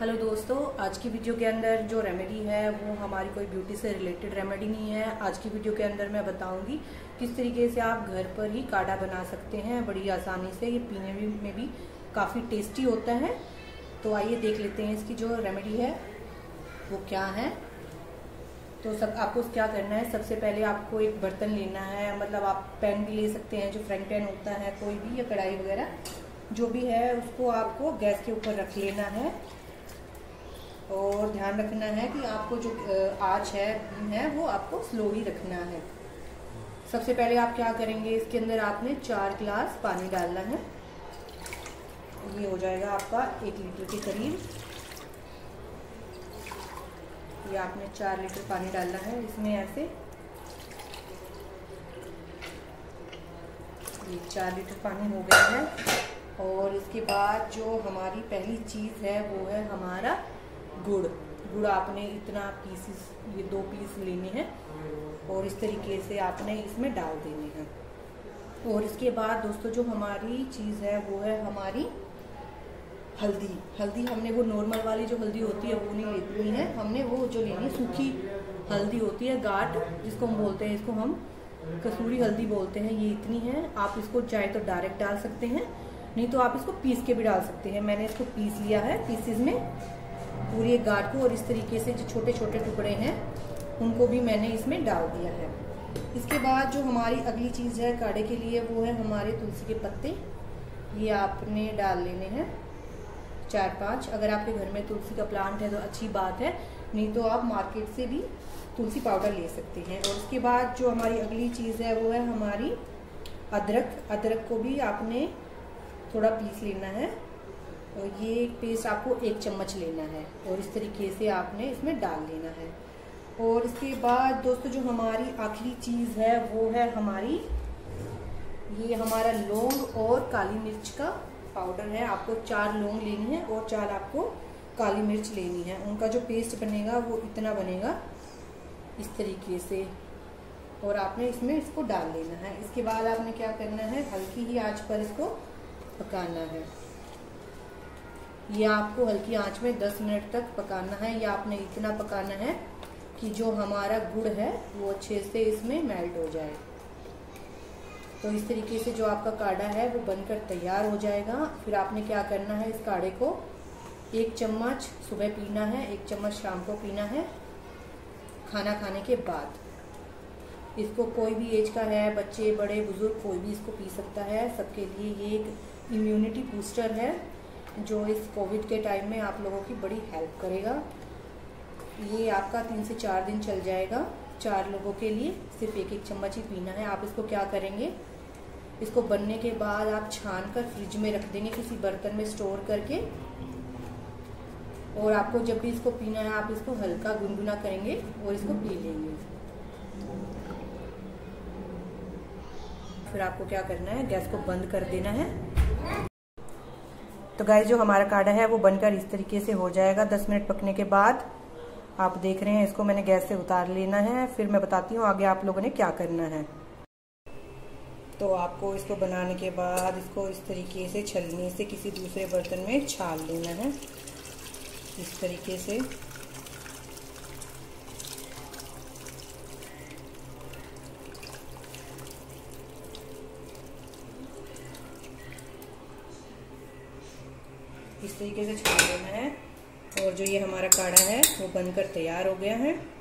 Hello दोस्तों, आज की वीडियो के अंदर जो रेमेडी है, वो हमारी कोई ब्यूटी से रिलेटेड रेमेडी नहीं है। आज की वीडियो के अंदर मैं बताऊँगी किस तरीके से आप घर पर ही काढ़ा बना सकते हैं। बड़ी आसानी से ये पीने में भी काफ़ी टेस्टी होता है। तो आइए देख लेते हैं इसकी जो रेमेडी है, वो क्या है। तो सब, आपको क्या करना है, सबसे पहले आपको एक बर्तन लेना है। मतलब आप पेन भी ले सकते हैं, जो फ्रंट पैन होता है, कोई भी या कढ़ाई वगैरह, जो भी है, उसको आपको गैस के ऊपर रख लेना है। और ध्यान रखना है कि आपको जो आँच है है, वो आपको स्लो ही रखना है। सबसे पहले आप क्या करेंगे, इसके अंदर आपने चार गिलास पानी डालना है। ये हो जाएगा आपका एक लीटर के करीब। ये आपने चार लीटर पानी डालना है, इसमें ऐसे। ये चार लीटर पानी हो गया है। और इसके बाद जो हमारी पहली चीज़ है, वो है हमारा गुड़ गुड़ आपने इतना पीसीस ये दो पीस लेने हैं और इस तरीके से आपने इसमें डाल देने हैं। और इसके बाद दोस्तों जो हमारी चीज़ है, वो है हमारी हल्दी। हल्दी हमने वो नॉर्मल वाली जो हल्दी होती है, वो नहीं लेनी है। हमने वो जो लेनी है, सूखी हल्दी होती है गाट जिसको हम बोलते हैं, इसको हम कसूरी हल्दी बोलते हैं, ये इतनी है। आप इसको चाहे तो डायरेक्ट डाल सकते हैं, नहीं तो आप इसको पीस के भी डाल सकते हैं। मैंने इसको पीस लिया है पीसीज में। पूरी गाढ़ को और इस तरीके से जो छोटे छोटे टुकड़े हैं, उनको भी मैंने इसमें डाल दिया है। इसके बाद जो हमारी अगली चीज़ है काढ़े के लिए, वो है हमारे तुलसी के पत्ते। ये आपने डाल लेने हैं। चार पाँच। अगर आपके घर में तुलसी का प्लांट है तो अच्छी बात है। नहीं तो आप मार्केट से भी तुलसी पाउडर ले सकते हैं। और उसके बाद जो हमारी अगली चीज़ है, वो है हमारी अदरक। अदरक को भी आपने थोड़ा पीस लेना है। तो ये पेस्ट आपको एक चम्मच लेना है और इस तरीके से आपने इसमें डाल लेना है। और इसके बाद दोस्तों, जो हमारी आखिरी चीज़ है, वो है हमारी, ये हमारा लौंग और काली मिर्च का पाउडर है। आपको चार लौंग लेनी है और चार आपको काली मिर्च लेनी है। उनका जो पेस्ट बनेगा, वो इतना बनेगा इस तरीके से। और आपने इसमें इसको डाल लेना है। इसके बाद आपने क्या करना है, हल्की ही आँच पर इसको पकाना है। ये आपको हल्की आँच में 10 मिनट तक पकाना है। या आपने इतना पकाना है कि जो हमारा गुड़ है, वो अच्छे से इसमें मेल्ट हो जाए। तो इस तरीके से जो आपका काढ़ा है, वो बनकर तैयार हो जाएगा। फिर आपने क्या करना है, इस काढ़े को एक चम्मच सुबह पीना है, एक चम्मच शाम को पीना है, खाना खाने के बाद। इसको कोई भी एज का है, बच्चे, बड़े, बुज़ुर्ग, कोई भी इसको पी सकता है। सबके लिए ये एक इम्यूनिटी बूस्टर है। जो इस कोविड के टाइम में आप लोगों की बड़ी हेल्प करेगा। ये आपका तीन से चार दिन चल जाएगा, चार लोगों के लिए। सिर्फ़ एक एक चम्मच ही पीना है। आप इसको क्या करेंगे? इसको बनने के बाद आप छान कर फ्रिज में रख देंगे किसी बर्तन में स्टोर करके। और आपको जब भी इसको पीना है, आप इसको हल्का गुनगुना करेंगे और इसको पी लेंगे। फिर आपको क्या करना है? गैस को बंद कर देना है। तो गाय जो हमारा काढ़ा है, वो बनकर इस तरीके से हो जाएगा। दस मिनट पकने के बाद आप देख रहे हैं, इसको मैंने गैस से उतार लेना है। फिर मैं बताती हूँ आगे आप लोगों ने क्या करना है। तो आपको इसको बनाने के बाद इसको इस तरीके से छलनी से किसी दूसरे बर्तन में छाल लेना है। इस तरीके से। इस तरीके से छोड़ देना है। और जो ये हमारा काढ़ा है, वो बनकर तैयार हो गया है।